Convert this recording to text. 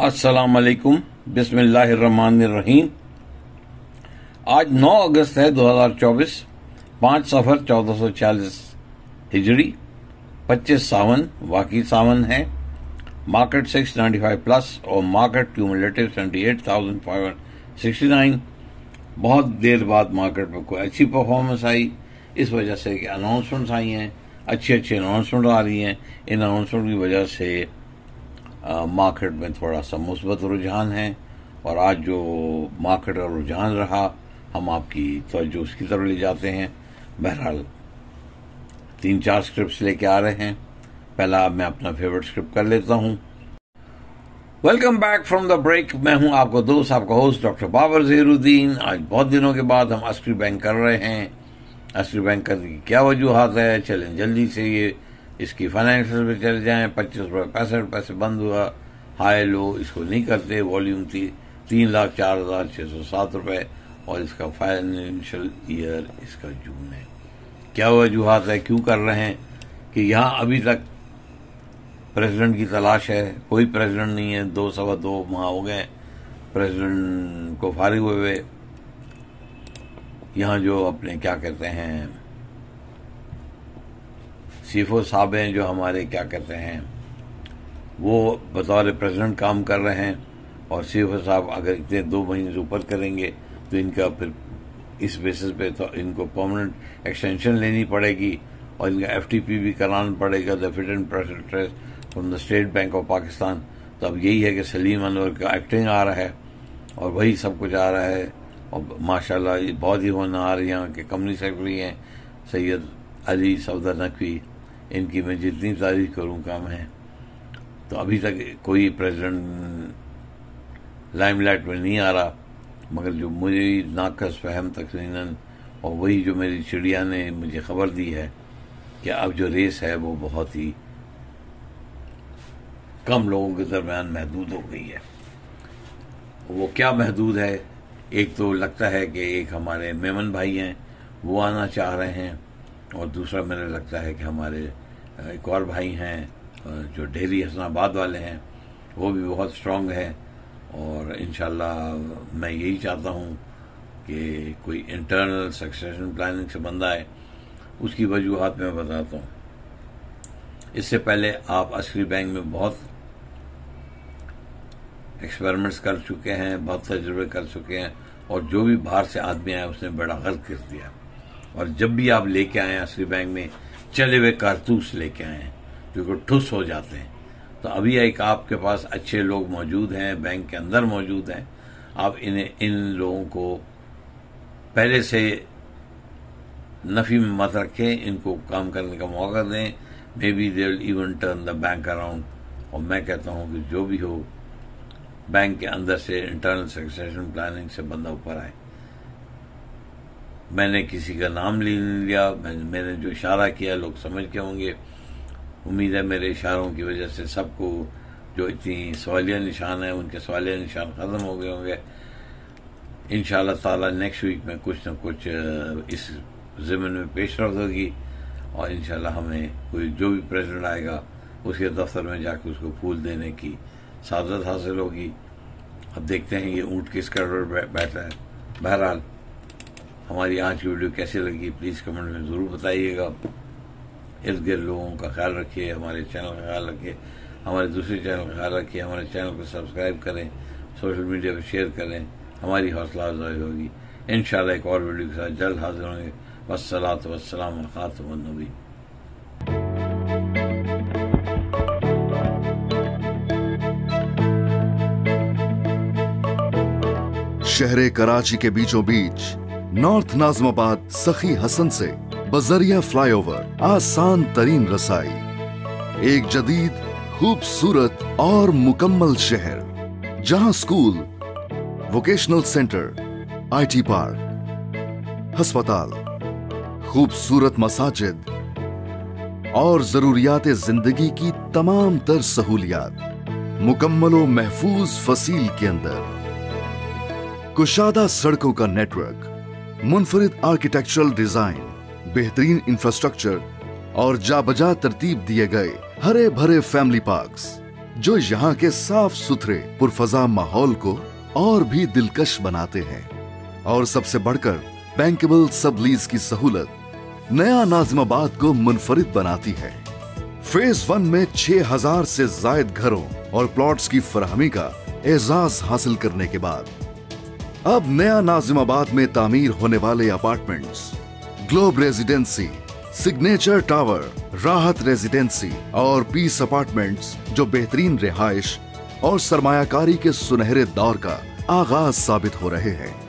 अस्सलाम वालेकुम बिस्मिल्लाहिर्रहमानिर्रहीम। आज 9 अगस्त है 2024 पाँच सफ़र 1440 हिजरी 25 सावन वाकई सावन है। मार्केट 695 प्लस और मार्केट क्यूमुलेटिव 78,569 बहुत देर बाद मार्केट में कोई अच्छी परफॉर्मेंस आई। इस वजह से कि अनाउंसमेंट्स आई हैं अच्छी अच्छी अनाउंसमेंट आ रही हैं। इन अनाउंसमेंट की वजह से मार्केट में थोड़ा सा मुस्बत रुझान है और आज जो मार्केट का रुझान रहा, हम आपकी तवज्जो उसकी तरफ़ ले जाते हैं। बहरहाल तीन चार स्क्रिप्ट लेके आ रहे हैं। पहला मैं अपना फेवरेट स्क्रिप्ट कर लेता हूँ। Welcome back from the break मैं हूँ आपका दोस्त, आपका होस्ट डॉक्टर बाबर जहीरुद्दीन आज बहुत दिनों के बाद हम अस्ट्री बैंक कर रहे हैं। अस्ट्री बैंक करने की क्या वजूहत है? चलें जल्दी से ये इसकी फाइनेंशियल पे चले जाएँ, पच्चीस रुपये पैंसठ पैसे बंद हुआ। हाई लो, इसको नहीं करते वॉल्यूम थी, तीन लाख चार हज़ार छः सौ सात रुपये और इसका फाइनेंशियल ईयर इसका जून है। क्या वजूहत है? क्यों कर रहे हैं? कि यहाँ अभी तक प्रेसिडेंट की तलाश है। कोई प्रेसिडेंट नहीं है। दो, सवा दो माह हो गए। प्रेसिडेंट को फारिग हुए हुए। यहाँ जो अपने क्या कहते हैं सीफो साहब हैं जो हमारे क्या कहते हैं, वो बतौर प्रेसिडेंट काम कर रहे हैं और सीफो साहब अगर इतने दो महीने से ऊपर करेंगे तो इनका फिर इस बेसिस पे तो इनको परमानेंट एक्सटेंशन लेनी पड़ेगी और इनका एफटीपी भी कराना पड़ेगा the fit and press from the State Bank of Pakistan तो अब यही है कि सलीम अनवर का एक्टिंग आ रहा है और वही सब कुछ आ रहा है। और माशाल्लाह बहुत ही होनहार यहाँ के कंपनी सेक्रेटरी हैं, सैयद अली सऊदा नकवी। इनकी मैं जितनी तारीफ़ करूँ कम है। तो अभी तक कोई प्रेसिडेंट लाइमलाइट में नहीं आ रहा, मगर जो मुझे नाकस फहम तकरीन और वही जो मेरी चिड़िया ने मुझे खबर दी है कि अब जो रेस है वो बहुत ही कम लोगों के दरमियान महदूद हो गई है। वो क्या महदूद है? एक तो लगता है कि एक हमारे मेमन भाई हैं, वो आना चाह रहे हैं। और दूसरा मेरे लगता है कि हमारे एक और भाई हैं जो डेली हसनाबाद वाले हैं, वो भी बहुत स्ट्रांग है। और इन मैं यही चाहता हूँ कि कोई इंटरनल सक्सेशन प्लानिंग से बंदा है उसकी वजूहत मैं बताता हूँ। इससे पहले आप असली बैंक में बहुत एक्सपेरिमेंट्स कर चुके हैं, बहुत तजुर्बे कर चुके हैं, और जो भी बाहर से आदमी आया उसने बड़ा गलत कर दिया। और जब भी आप लेके आए असली बैंक में, चले हुए कारतूस लेके आए हैं क्योंकि ठुस हो जाते हैं तो अभी एक आपके पास अच्छे लोग मौजूद हैं, बैंक के अंदर मौजूद हैं। आप इन्हें, इन लोगों को पहले से नफी में मत रखें, इनको काम करने का मौका दें। May be they will even turn the bank around और मैं कहता हूँ कि जो भी हो, बैंक के अंदर से इंटरनल सक्सेशन प्लानिंग से बंदा ऊपर आए। मैंने किसी का नाम ले लिया, मैंने जो इशारा किया, लोग समझ के होंगे। उम्मीद है मेरे इशारों की वजह से सबको जो इतनी सवालिया निशान है, उनके सवालिया निशान खत्म हो गए होंगे। इन ताला नेक्स्ट वीक में कुछ ना कुछ इस ज़मीन में पेश रफ्त होगी और इनशाला हमें कोई जो भी प्रेसिडेंट आएगा, उसके दफ्तर में जाकर उसको फूल देने की सादत हासिल होगी। अब देखते हैं ये ऊँट किस कर बैठा है। बहरहाल हमारी आज की वीडियो कैसी लगी प्लीज़ कमेंट में ज़रूर बताइएगा। इर्द गिर्द लोगों का ख्याल रखिए, हमारे चैनल का ख्याल रखिए, हमारे दूसरे चैनल का ख्याल रखिए, हमारे चैनल को सब्सक्राइब करें सोशल मीडिया पर शेयर करें, हमारी हौसला अफजाई होगी। इन एक और वीडियो के साथ जल्द हाजिर होंगे। वसलात वसलाम ख़ातमनबी शहर कराची के बीचों बीच नॉर्थ नाजमाबाद सखी हसन से बजरिया फ्लाईओवर, आसान तरीन रसाई। एक जदीद, खूबसूरत और मुकम्मल शहर, जहाँ school, vocational centre, IT park अस्पताल खूबसूरत मसाजिद और जरूरियात ज़िंदगी की तमाम तर सहूलियात मुकम्मल महफूज फसील के अंदर। कुशादा सड़कों का नेटवर्क मुनफरद आर्किटेक्चरल डिज़ाइन, बेहतरीन इंफ्रास्ट्रक्चर और जाबजा तरतीब दिए गए हरे भरे फैमिली पार्क्स जो यहाँ के साफ़ सुथरे, पुरफजा माहौल को और भी दिलकश बनाते हैं। और सबसे बढ़कर बैंकेबल सबलीज की सहूलत, नया नाजमाबाद को मुनफरिद बनाती है। फ़ेज़ वन में 6000 से जायद घरों और प्लॉट्स की फरहमी का एजाज हासिल करने के बाद अब नया नाजिमाबाद में तामीर होने वाले apartments globe residency signature tower Rahat residency और पीस अपार्टमेंट्स जो बेहतरीन रिहाइश और सरमाकारी के सुनहरे दौर का आगाज़ साबित हो रहे हैं।